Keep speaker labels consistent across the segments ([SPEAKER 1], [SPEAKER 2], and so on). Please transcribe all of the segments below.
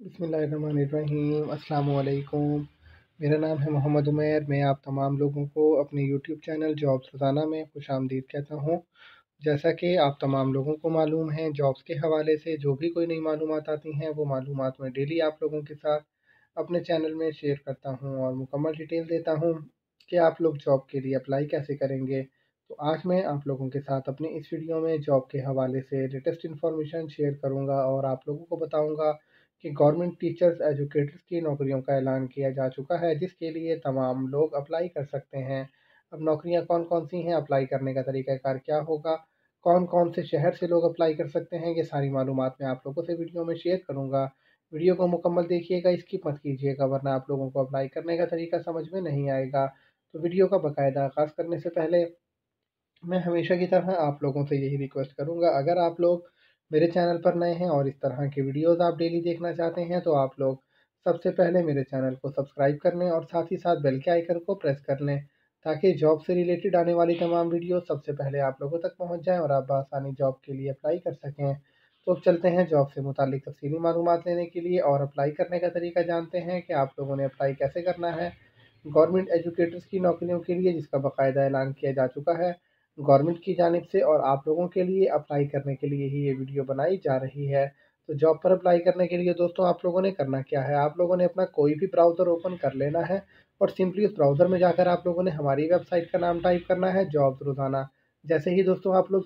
[SPEAKER 1] बिसमीम अल्लाम मेरा नाम है मोहम्मद उमैर। मैं आप तमाम लोगों को अपने यूट्यूब चैनल जॉब्स रोज़ाना में खुश आमदीद कहता हूँ। जैसा कि आप तमाम लोगों को मालूम है, जॉब्स के हवाले से जो भी कोई नई मालूम आती हैं, वो मालूम मैं डेली आप लोगों के साथ अपने चैनल में शेयर करता हूँ और मुकम्मल डिटेल देता हूँ कि आप लोग जॉब के लिए अप्लाई कैसे करेंगे। तो आज मैं आप लोगों के साथ अपने इस वीडियो में जॉब के हवाले से लेटेस्ट इन्फॉर्मेशन शेयर करूँगा और आप लोगों को बताऊँगा कि गवर्नमेंट टीचर्स, एजुकेटर्स की नौकरियों का ऐलान किया जा चुका है, जिसके लिए तमाम लोग अप्लाई कर सकते हैं। अब नौकरियाँ कौन कौन सी हैं, अप्लाई करने का तरीक़ाकार क्या होगा? कौन कौन से शहर से लोग अप्लाई कर सकते हैं? ये सारी मालूम मैं आप लोगों से वीडियो में शेयर करूँगा। वीडियो को मुकम्मल देखिएगा, इसकी मत कीजिएगा, वरना आप लोगों को अप्लाई करने का तरीका समझ में नहीं आएगा। तो वीडियो का बाकायदा आगाज़ करने से पहले, मैं हमेशा की तरह आप लोगों से यही रिक्वेस्ट करूँगा, अगर आप लोग मेरे चैनल पर नए हैं और इस तरह के वीडियोज़ आप डेली देखना चाहते हैं तो आप लोग सबसे पहले मेरे चैनल को सब्सक्राइब कर लें और साथ ही साथ बेल के आइकन को प्रेस कर लें, ताकि जॉब से रिलेटेड आने वाली तमाम वीडियो सबसे पहले आप लोगों तक पहुँच जाएँ और आप आसानी जॉब के लिए अप्लाई कर सकें। तो अब चलते हैं जॉब से मुतलिक तफसीली मालूम लेने के लिए और अप्लाई करने का तरीका जानते हैं कि आप लोगों ने अप्लाई कैसे करना है। गवर्नमेंट एजुकेटर्स की नौकरियों के लिए जिसका बाकायदा ऐलान किया जा चुका है गवर्नमेंट की जानब से और आप लोगों के लिए अप्लाई करने के लिए ही ये वीडियो बनाई जा रही है। तो जॉब पर अप्लाई करने के लिए दोस्तों आप लोगों ने करना क्या है? आप लोगों ने अपना कोई भी ब्राउज़र ओपन कर लेना है और सिंपली उस ब्राउज़र में जाकर आप लोगों ने हमारी वेबसाइट का नाम टाइप करना है जॉब रोज़ाना। जैसे ही दोस्तों आप लोग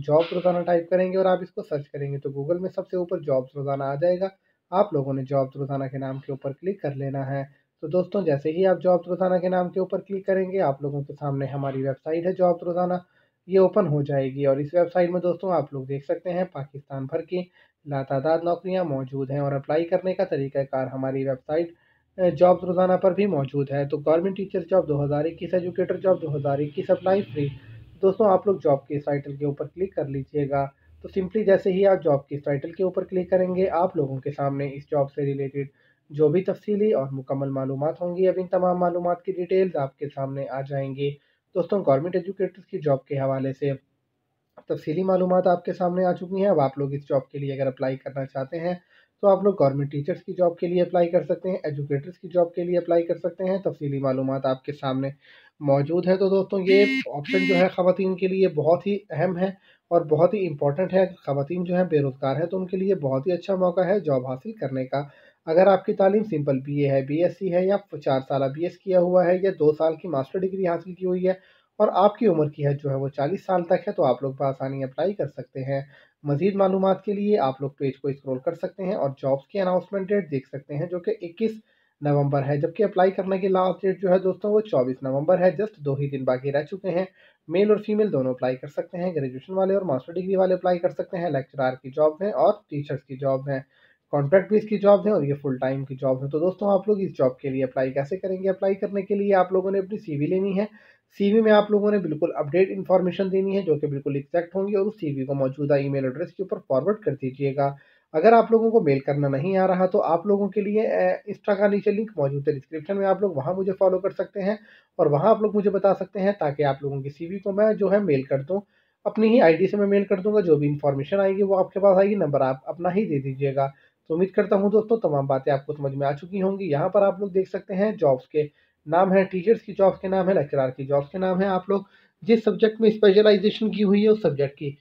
[SPEAKER 1] जॉब रोज़ाना टाइप करेंगे और आप इसको सर्च करेंगे तो गूगल में सबसे ऊपर जॉब्स रोज़ाना आ जाएगा। आप लोगों ने जॉब्स रोज़ाना के नाम के ऊपर क्लिक कर लेना है। तो दोस्तों, जैसे ही आप जॉब रोज़ाना के नाम के ऊपर क्लिक करेंगे, आप लोगों के सामने हमारी वेबसाइट है जॉब रोज़ाना। ये ओपन हो जाएगी और इस वेबसाइट में दोस्तों, आप लोग देख सकते हैं पाकिस्तान भर की लातादाद नौकरियाँ मौजूद हैं और अप्लाई करने का तरीक़ाकार हमारी वेबसाइट जॉब रोज़ाना पर भी मौजूद है। तो government teacher job 2021 educator job 2021 apply free दोस्तों, आप लोग जॉब के इस टाइटल के ऊपर क्लिक कर लीजिएगा। तो सिंपली जैसे ही आप जॉब के इस टाइटल के ऊपर क्लिक करेंगे, आप लोगों के सामने इस जॉब से रिलेटेड जो भी तफसीली और मुकम्मल मालूम होंगी, अब इन तमाम मालूम की डिटेल्स आपके सामने आ जाएँगी। दोस्तों, गवर्नमेंट एजुकेटर्स की जॉब के हवाले से तफसीली मालूम आपके सामने आ चुकी हैं। अब आप लोग इस जॉब के लिए अगर अप्लाई करना चाहते हैं तो आप लोग गवर्नमेंट टीचर्स की जॉब के लिए अप्लाई कर सकते हैं, एजुकेटर्स की जॉब के लिए अप्लाई कर सकते हैं। तफसीली मालूम आपके सामने मौजूद है। तो दोस्तों, ये ऑप्शन जो है ख़वान के लिए बहुत ही अहम है और बहुत ही इंपॉर्टेंट है। ख़वान जो है बेरोज़गार है तो उनके लिए बहुत ही अच्छा मौका है जॉब हासिल करने का। अगर आपकी तालीम सिंपल है बी एस सी है या चार साल बी एस किया हुआ है या दो साल की मास्टर डिग्री हासिल की हुई है और आपकी उम्र की है जो है वो चालीस साल तक है तो आप लोग बसानी अप्लाई कर सकते हैं। मज़ीद मालूम के लिए आप लोग पेज को स्क्रॉल कर सकते हैं और जॉब्स की अनाउंसमेंट डेट देख सकते हैं जो कि इक्कीस नवंबर है, जबकि अप्लाई करने की लास्ट डेट जो है दोस्तों वो चौबीस नवंबर है जस्ट दो ही दिन बाकी रह चुके हैं। मेल और फीमेल दोनों अप्लाई कर सकते हैं ग्रेजुएशन वाले और मास्टर डिग्री वाले अप्लाई कर सकते हैं लेक्चरार की जॉब है और टीचर्स की जॉब है। कॉन्ट्रैक्ट बेस की जॉब है और ये फुल टाइम की जॉब है। तो दोस्तों, आप लोग इस जॉब के लिए अप्लाई कैसे करेंगे? अप्लाई करने के लिए आप लोगों ने अपनी सीवी लेनी है। सीवी में आप लोगों ने बिल्कुल अपडेट इन्फॉर्मेशन देनी है जो कि बिल्कुल एग्जैक्ट होंगी और उस सीवी को मौजूदा ईमेल एड्रेस के ऊपर फॉरवर्ड कर दीजिएगा। अगर आप लोगों को मेल करना नहीं आ रहा तो आप लोगों के लिए इंस्टा का नीचे लिंक मौजूद है। डिस्क्रिप्शन में आप लोग वहाँ मुझे फॉलो कर सकते हैं और वहाँ आप लोग मुझे बता सकते हैं ताकि आप लोगों की सीवी को मैं जो है मेल कर दूँ। अपनी ही आईडी से मैं मेल कर दूँगा, जो भी इन्फॉर्मेशन आएगी वो आपके पास आएगी नंबर आप अपना ही दे दीजिएगा। तो उम्मीद करता हूँ दोस्तों, तमाम बातें आपको समझ में आ चुकी होंगी। यहाँ पर आप लोग देख सकते हैं जॉब्स के नाम है टीचर्स की जॉब्स के नाम है लेक्चरार की जॉब्स के नाम है। आप लोग जिस सब्जेक्ट में स्पेशलाइजेशन की हुई है, उस सब्जेक्ट की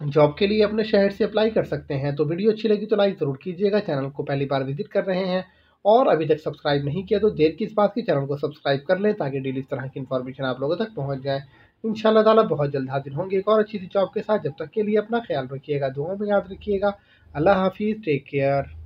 [SPEAKER 1] जॉब के लिए अपने शहर से अप्लाई कर सकते हैं। तो वीडियो अच्छी लगी तो लाइक ज़रूर कीजिएगा चैनल को पहली बार विज़िट कर रहे हैं। और अभी तक सब्सक्राइब नहीं किया तो देर की इस बात की चैनल को सब्सक्राइब कर लें ताकि डेली इस तरह की इन्फॉर्मेशन आप लोगों तक पहुँच जाए। इन ताला बहुत जल्द हाजिर होंगे। एक और अच्छी सी जॉब के साथ जब तक के लिए अपना ख्याल रखिएगा, दुआओं में याद रखिएगा। अल्लाह हाफिज़ टेक केयर